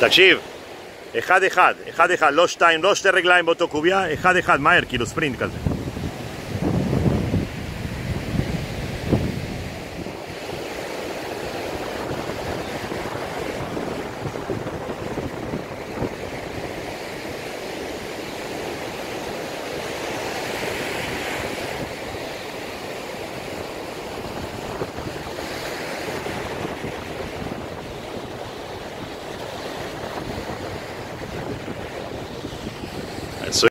תקשיב, אחד אחד, אחד אחד, לא שתיים, לא שתי רגליים באותו קובייה, אחד אחד, מהר, כאילו ספרינט כזה. so